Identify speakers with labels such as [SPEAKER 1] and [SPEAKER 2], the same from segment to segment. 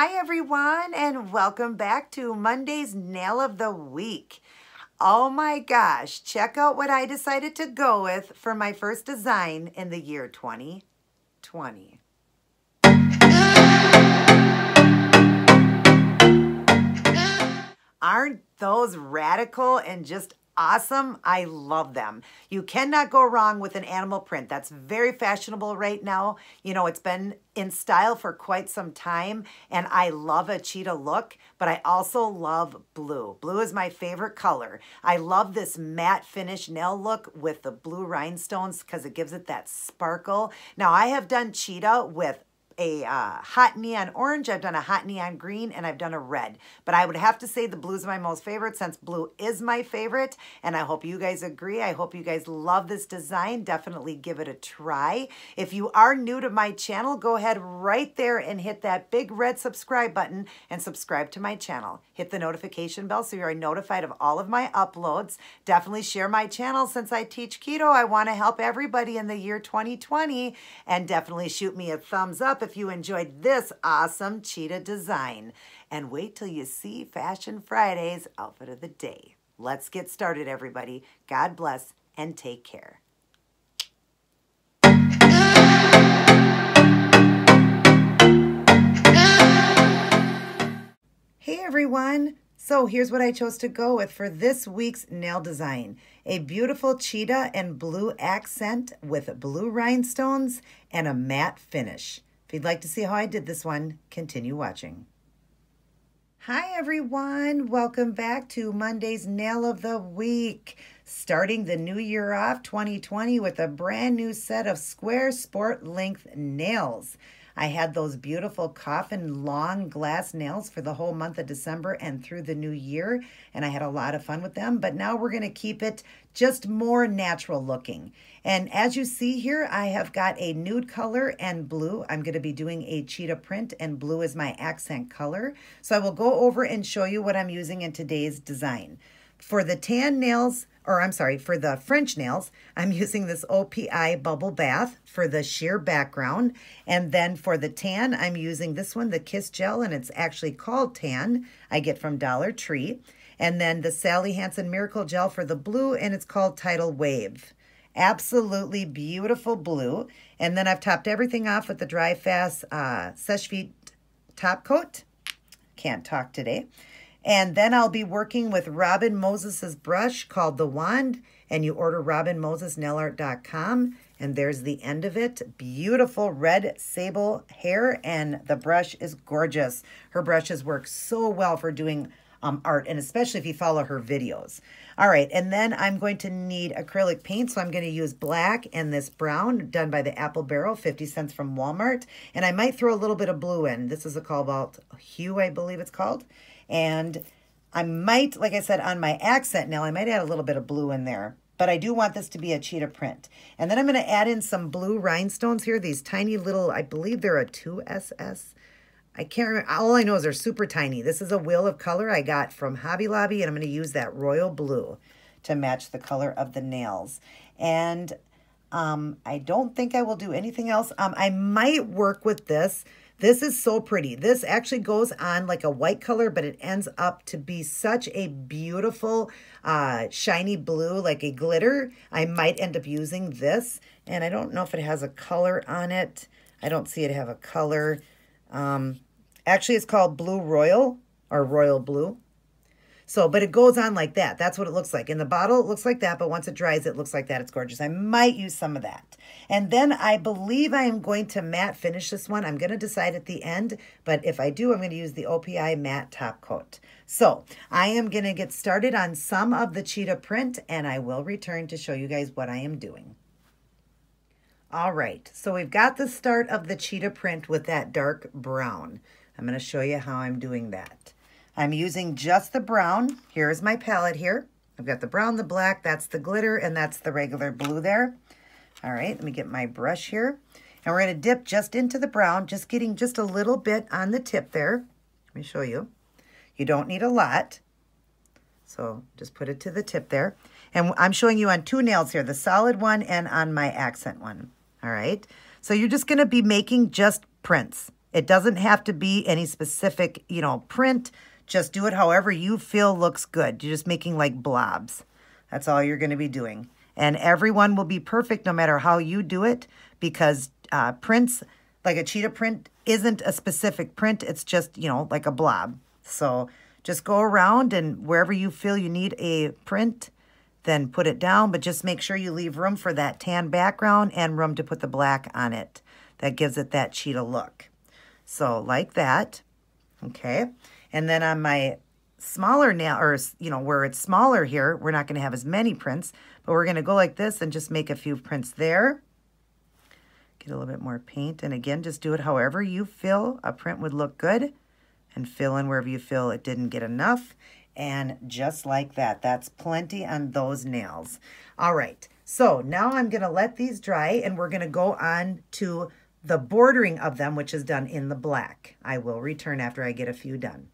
[SPEAKER 1] Hi, everyone, and welcome back to Monday's Nail of the Week. Oh my gosh, check out what I decided to go with for my first design in the year 2020. Aren't those radical and just awesome. I love them. You cannot go wrong with an animal print. That's very fashionable right now. You know, it's been in style for quite some time and I love a cheetah look, but I also love blue. Blue is my favorite color. I love this matte finish nail look with the blue rhinestones because it gives it that sparkle. Now I have done cheetah with a uh, hot neon orange, I've done a hot neon green, and I've done a red. But I would have to say the blue is my most favorite since blue is my favorite. And I hope you guys agree. I hope you guys love this design. Definitely give it a try. If you are new to my channel, go ahead right there and hit that big red subscribe button and subscribe to my channel. Hit the notification bell so you are notified of all of my uploads. Definitely share my channel since I teach keto. I want to help everybody in the year 2020 and definitely shoot me a thumbs up if you enjoyed this awesome cheetah design. And wait till you see Fashion Friday's outfit of the day. Let's get started, everybody. God bless and take care. Hey everyone! So here's what I chose to go with for this week's nail design. A beautiful cheetah and blue accent with blue rhinestones and a matte finish. If you'd like to see how I did this one, continue watching. Hi everyone, welcome back to Monday's Nail of the Week. Starting the new year off 2020 with a brand new set of square sport length nails. I had those beautiful coffin long glass nails for the whole month of December and through the new year, and I had a lot of fun with them. But now we're going to keep it just more natural looking. And as you see here, I have got a nude color and blue. I'm going to be doing a cheetah print, and blue is my accent color. So I will go over and show you what I'm using in today's design. For the tan nails, or I'm sorry, for the French nails, I'm using this OPI Bubble Bath for the sheer background. And then for the tan, I'm using this one, the Kiss Gel, and it's actually called Tan. I get from Dollar Tree. And then the Sally Hansen Miracle Gel for the blue, and it's called Tidal Wave. Absolutely beautiful blue. And then I've topped everything off with the Dry Fast uh, Seche Vite top coat. Can't talk today. And then I'll be working with Robin Moses's brush called The Wand. And you order robinmosesnailart.com. And there's the end of it. Beautiful red sable hair. And the brush is gorgeous. Her brushes work so well for doing um, art. And especially if you follow her videos. All right. And then I'm going to need acrylic paint. So I'm going to use black and this brown done by the Apple Barrel, 50 cents from Walmart. And I might throw a little bit of blue in. This is a Cobalt Hue, I believe it's called. And I might, like I said, on my accent nail, I might add a little bit of blue in there. But I do want this to be a cheetah print. And then I'm going to add in some blue rhinestones here. These tiny little, I believe they're a 2SS. I can't remember. All I know is they're super tiny. This is a wheel of color I got from Hobby Lobby. And I'm going to use that royal blue to match the color of the nails. And um, I don't think I will do anything else. Um, I might work with this this is so pretty. This actually goes on like a white color, but it ends up to be such a beautiful uh, shiny blue, like a glitter. I might end up using this. And I don't know if it has a color on it. I don't see it have a color. Um, actually, it's called Blue Royal or Royal Blue. So, but it goes on like that. That's what it looks like. In the bottle, it looks like that, but once it dries, it looks like that. It's gorgeous. I might use some of that. And then I believe I am going to matte finish this one. I'm going to decide at the end, but if I do, I'm going to use the OPI matte top coat. So I am going to get started on some of the cheetah print, and I will return to show you guys what I am doing. All right, so we've got the start of the cheetah print with that dark brown. I'm going to show you how I'm doing that. I'm using just the brown. Here's my palette here. I've got the brown, the black, that's the glitter, and that's the regular blue there. All right, let me get my brush here. And we're going to dip just into the brown, just getting just a little bit on the tip there. Let me show you. You don't need a lot. So just put it to the tip there. And I'm showing you on two nails here, the solid one and on my accent one. All right. So you're just going to be making just prints. It doesn't have to be any specific, you know, print. Just do it however you feel looks good. You're just making like blobs. That's all you're going to be doing. And everyone will be perfect no matter how you do it because uh, prints, like a cheetah print, isn't a specific print. It's just, you know, like a blob. So just go around and wherever you feel you need a print, then put it down. But just make sure you leave room for that tan background and room to put the black on it. That gives it that cheetah look. So like that. Okay. And then on my smaller nail, or, you know, where it's smaller here, we're not going to have as many prints, but we're going to go like this and just make a few prints there. Get a little bit more paint. And again, just do it however you feel a print would look good and fill in wherever you feel it didn't get enough. And just like that, that's plenty on those nails. All right, so now I'm going to let these dry and we're going to go on to the bordering of them, which is done in the black. I will return after I get a few done.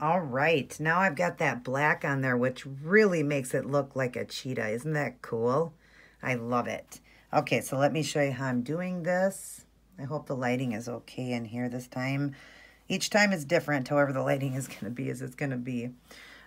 [SPEAKER 1] All right, now I've got that black on there, which really makes it look like a cheetah. Isn't that cool? I love it. Okay, so let me show you how I'm doing this. I hope the lighting is okay in here this time. Each time is different, however the lighting is going to be as it's going to be.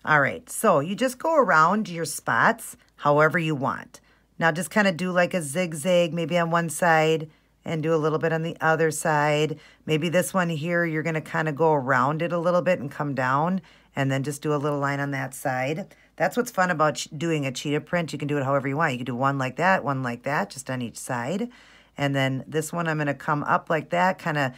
[SPEAKER 1] All right, so you just go around your spots however you want. Now just kind of do like a zigzag, maybe on one side, and do a little bit on the other side. Maybe this one here, you're going to kind of go around it a little bit and come down and then just do a little line on that side. That's what's fun about doing a cheetah print. You can do it however you want. You can do one like that, one like that, just on each side. And then this one, I'm going to come up like that, kind of,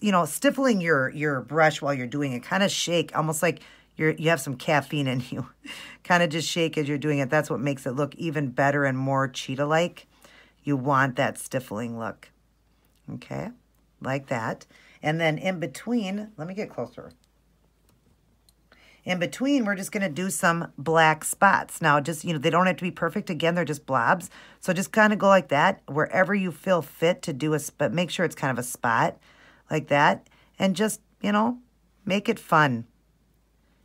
[SPEAKER 1] you know, stiffling your, your brush while you're doing it. Kind of shake, almost like you're, you have some caffeine in you. kind of just shake as you're doing it. That's what makes it look even better and more cheetah-like you want that stifling look. Okay, like that. And then in between, let me get closer. In between, we're just going to do some black spots. Now, just, you know, they don't have to be perfect. Again, they're just blobs. So just kind of go like that wherever you feel fit to do a, but make sure it's kind of a spot like that. And just, you know, make it fun.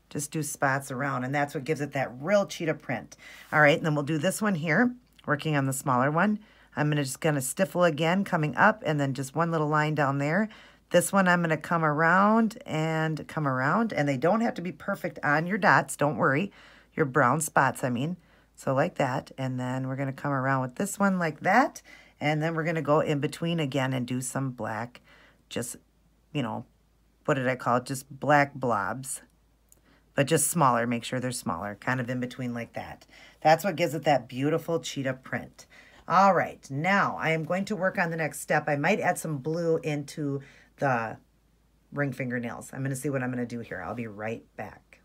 [SPEAKER 1] Just do spots around. And that's what gives it that real cheetah print. All right, and then we'll do this one here, working on the smaller one. I'm to just to stiffle again coming up and then just one little line down there. This one I'm going to come around and come around and they don't have to be perfect on your dots. Don't worry. Your brown spots, I mean. So like that. And then we're going to come around with this one like that. And then we're going to go in between again and do some black, just, you know, what did I call it? Just black blobs. But just smaller. Make sure they're smaller. Kind of in between like that. That's what gives it that beautiful cheetah print. All right, now I am going to work on the next step. I might add some blue into the ring fingernails. I'm going to see what I'm going to do here. I'll be right back.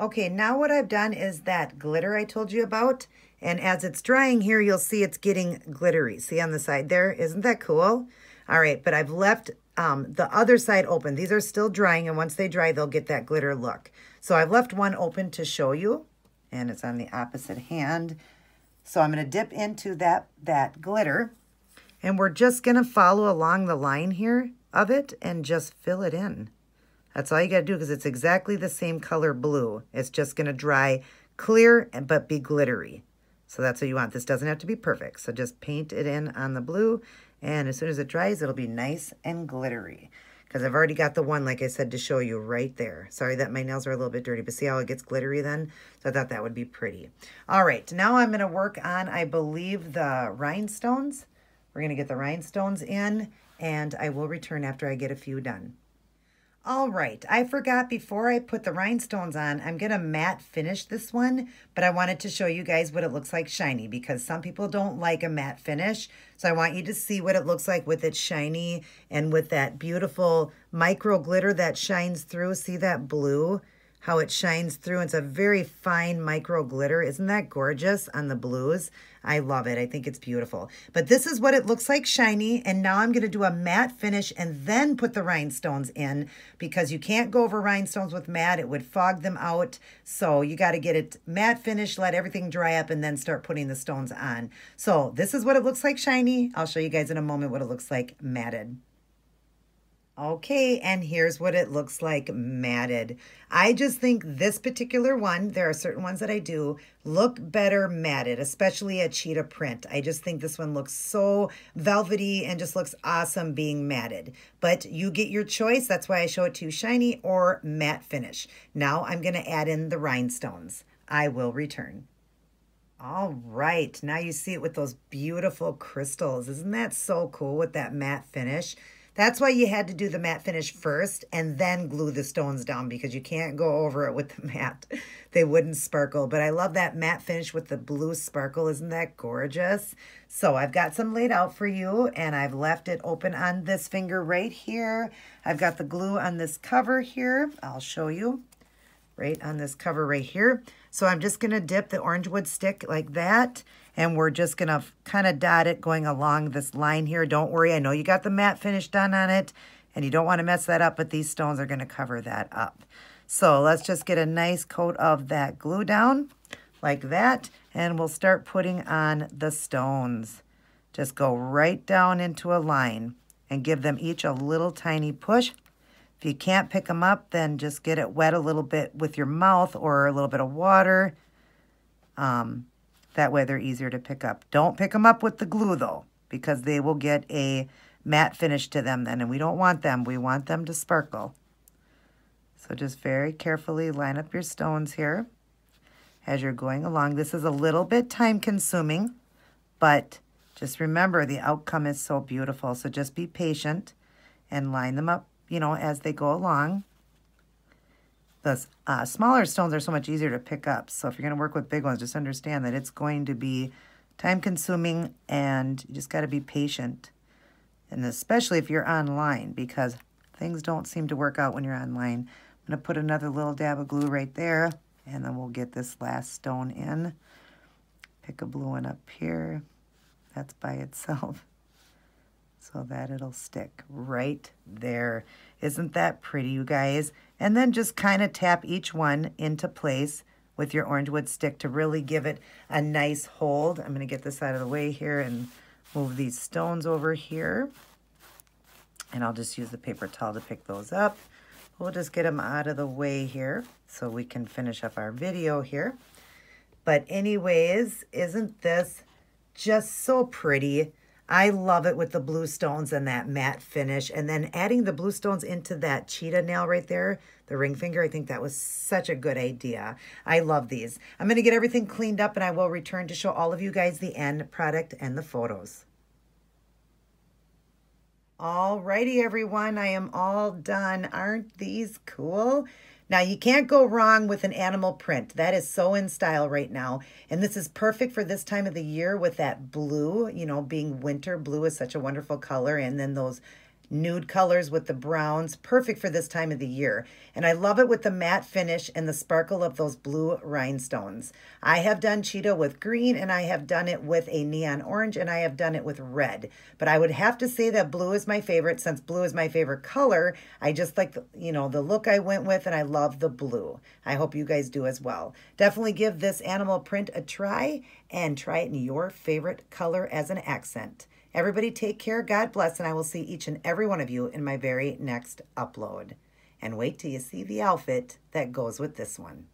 [SPEAKER 1] Okay, now what I've done is that glitter I told you about. And as it's drying here, you'll see it's getting glittery. See on the side there? Isn't that cool? All right, but I've left um, the other side open. These are still drying, and once they dry, they'll get that glitter look. So I've left one open to show you, and it's on the opposite hand. So I'm going to dip into that, that glitter and we're just going to follow along the line here of it and just fill it in. That's all you got to do because it's exactly the same color blue. It's just going to dry clear but be glittery. So that's what you want. This doesn't have to be perfect. So just paint it in on the blue and as soon as it dries, it'll be nice and glittery because I've already got the one, like I said, to show you right there. Sorry that my nails are a little bit dirty, but see how it gets glittery then? So I thought that would be pretty. All right, now I'm going to work on, I believe, the rhinestones. We're going to get the rhinestones in, and I will return after I get a few done. All right, I forgot before I put the rhinestones on, I'm going to matte finish this one, but I wanted to show you guys what it looks like shiny because some people don't like a matte finish. So I want you to see what it looks like with it shiny and with that beautiful micro glitter that shines through. See that blue? How it shines through. It's a very fine micro glitter. Isn't that gorgeous on the blues? I love it. I think it's beautiful. But this is what it looks like shiny. And now I'm going to do a matte finish and then put the rhinestones in because you can't go over rhinestones with matte. It would fog them out. So you got to get it matte finish, let everything dry up, and then start putting the stones on. So this is what it looks like shiny. I'll show you guys in a moment what it looks like matted. Okay, and here's what it looks like matted. I just think this particular one, there are certain ones that I do, look better matted, especially a cheetah print. I just think this one looks so velvety and just looks awesome being matted. But you get your choice. That's why I show it to you shiny or matte finish. Now I'm going to add in the rhinestones. I will return. All right, now you see it with those beautiful crystals. Isn't that so cool with that matte finish? That's why you had to do the matte finish first and then glue the stones down because you can't go over it with the matte. They wouldn't sparkle. But I love that matte finish with the blue sparkle. Isn't that gorgeous? So I've got some laid out for you and I've left it open on this finger right here. I've got the glue on this cover here. I'll show you right on this cover right here. So I'm just going to dip the orange wood stick like that. And we're just going to kind of dot it going along this line here. Don't worry. I know you got the matte finish done on it. And you don't want to mess that up. But these stones are going to cover that up. So let's just get a nice coat of that glue down like that. And we'll start putting on the stones. Just go right down into a line and give them each a little tiny push. If you can't pick them up, then just get it wet a little bit with your mouth or a little bit of water. Um, that way they're easier to pick up. Don't pick them up with the glue, though, because they will get a matte finish to them then, and we don't want them. We want them to sparkle. So just very carefully line up your stones here as you're going along. This is a little bit time consuming, but just remember the outcome is so beautiful. So just be patient and line them up you know, as they go along. The uh, smaller stones are so much easier to pick up. So if you're going to work with big ones, just understand that it's going to be time consuming and you just got to be patient. And especially if you're online because things don't seem to work out when you're online. I'm going to put another little dab of glue right there and then we'll get this last stone in. Pick a blue one up here. That's by itself so that it'll stick right there. Isn't that pretty, you guys? And then just kind of tap each one into place with your orange wood stick to really give it a nice hold. I'm going to get this out of the way here and move these stones over here. And I'll just use the paper towel to pick those up. We'll just get them out of the way here so we can finish up our video here. But anyways, isn't this just so pretty? I love it with the blue stones and that matte finish. And then adding the blue stones into that cheetah nail right there, the ring finger, I think that was such a good idea. I love these. I'm going to get everything cleaned up and I will return to show all of you guys the end product and the photos. Alrighty, everyone. I am all done. Aren't these cool? Now, you can't go wrong with an animal print. That is so in style right now. And this is perfect for this time of the year with that blue, you know, being winter. Blue is such a wonderful color. And then those nude colors with the browns, perfect for this time of the year. And I love it with the matte finish and the sparkle of those blue rhinestones. I have done cheetah with green and I have done it with a neon orange and I have done it with red. But I would have to say that blue is my favorite since blue is my favorite color. I just like, the, you know, the look I went with and I love the blue. I hope you guys do as well. Definitely give this animal print a try and try it in your favorite color as an accent. Everybody take care, God bless, and I will see each and every one of you in my very next upload. And wait till you see the outfit that goes with this one.